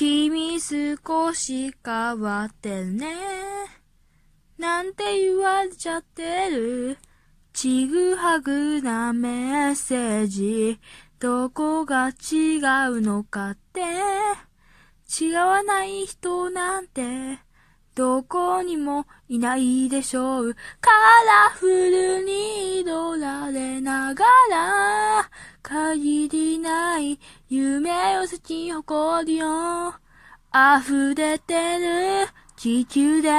君少し変わってるね。なんて言われちゃってる。ちぐはぐなメッセージ。どこが違うのかって。違わない人なんて。どこにもいないでしょう。カラフルに彩られながら、限りない夢を咲き誇るよ。溢れてる地球で。